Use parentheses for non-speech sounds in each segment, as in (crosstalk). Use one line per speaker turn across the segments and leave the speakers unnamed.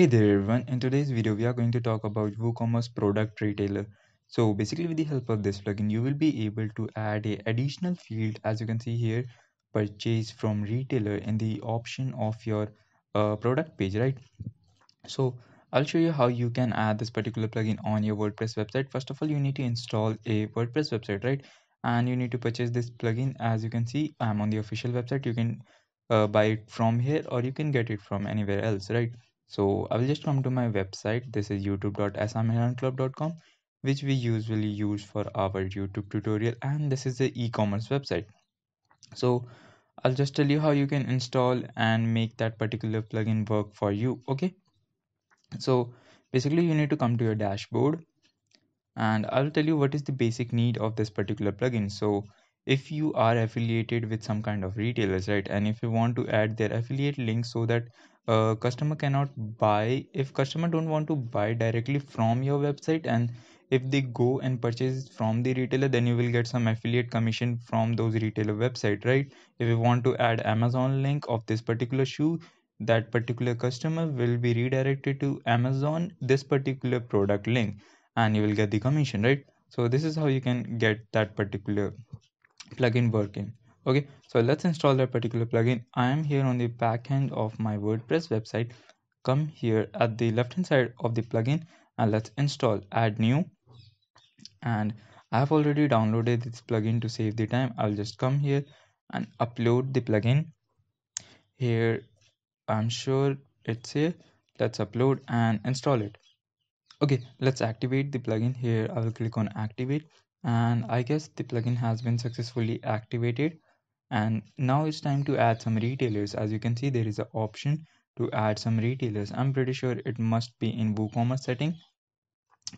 Hey there everyone, in today's video we are going to talk about WooCommerce product retailer. So basically with the help of this plugin you will be able to add a additional field as you can see here purchase from retailer in the option of your uh, product page right. So I'll show you how you can add this particular plugin on your WordPress website. First of all you need to install a WordPress website right and you need to purchase this plugin as you can see I'm on the official website you can uh, buy it from here or you can get it from anywhere else right so I will just come to my website. This is youtube.srmehranclub.com which we usually use for our YouTube tutorial and this is the e-commerce website. So I'll just tell you how you can install and make that particular plugin work for you okay? So basically you need to come to your dashboard and I'll tell you what is the basic need of this particular plugin. So if you are affiliated with some kind of retailers right and if you want to add their affiliate link so that uh, customer cannot buy if customer don't want to buy directly from your website and if they go and purchase from the retailer then you will get some affiliate commission from those retailer website right? If you want to add amazon link of this particular shoe that particular customer will be redirected to amazon this particular product link and you will get the commission right? So this is how you can get that particular plugin working okay so let's install that particular plugin. I am here on the back end of my wordpress website. Come here at the left hand side of the plugin and let's install add new. And i have already downloaded this plugin to save the time. I'll just come here and upload the plugin. Here i'm sure it's here. Let's upload and install it. Okay let's activate the plugin. Here i will click on activate and I guess the plugin has been successfully activated. And now it's time to add some retailers. As you can see there is an option to add some retailers. I'm pretty sure it must be in WooCommerce setting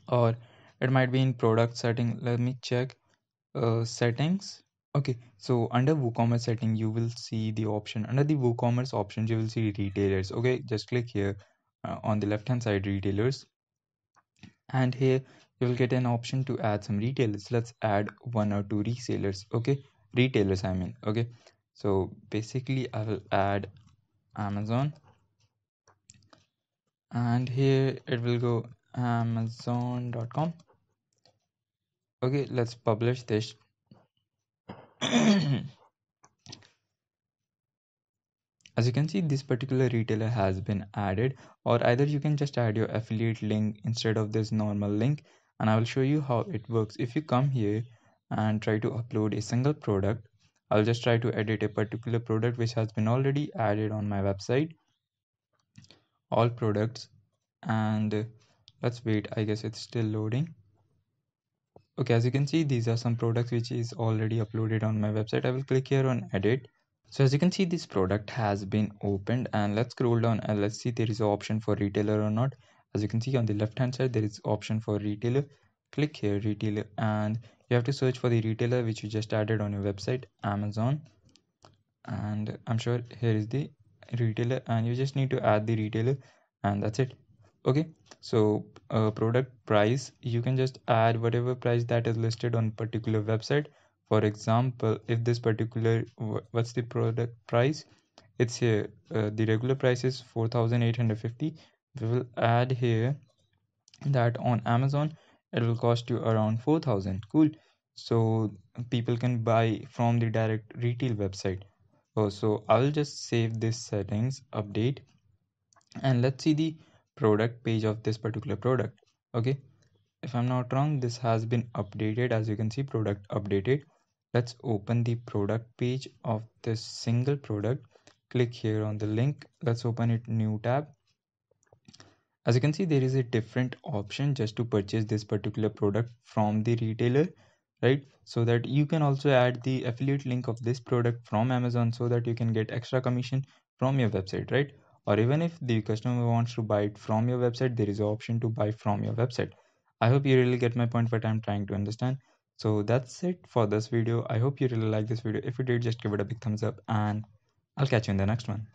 or it might be in product setting. Let me check uh, settings. Okay so under WooCommerce setting you will see the option. Under the WooCommerce options you will see retailers. Okay just click here uh, on the left hand side retailers and here you will get an option to add some retailers. Let's add one or two resellers okay? Retailers i mean okay? So basically i will add amazon. And here it will go amazon.com okay let's publish this (clears throat) as you can see this particular retailer has been added or either you can just add your affiliate link instead of this normal link and I will show you how it works. If you come here and try to upload a single product I'll just try to edit a particular product which has been already added on my website. All products and let's wait. I guess it's still loading. Okay as you can see these are some products which is already uploaded on my website. I will click here on edit so as you can see this product has been opened and let's scroll down and let's see there is an option for retailer or not. As you can see on the left hand side there is option for retailer. Click here retailer and you have to search for the retailer which you just added on your website amazon. And i'm sure here is the retailer and you just need to add the retailer and that's it. Okay so uh, product price you can just add whatever price that is listed on particular website for example if this particular what's the product price? It's here uh, the regular price is 4850 we will add here that on amazon it will cost you around 4000 cool. So people can buy from the direct retail website. Oh so i'll just save this settings update and let's see the product page of this particular product. Okay. If i'm not wrong this has been updated. As you can see product updated let's open the product page of this single product. Click here on the link. Let's open it new tab. As you can see there is a different option just to purchase this particular product from the retailer right? So that you can also add the affiliate link of this product from amazon so that you can get extra commission from your website right? Or even if the customer wants to buy it from your website there is an option to buy from your website. I hope you really get my point what i'm trying to understand so that's it for this video. I hope you really like this video. If you did just give it a big thumbs up and i'll catch you in the next one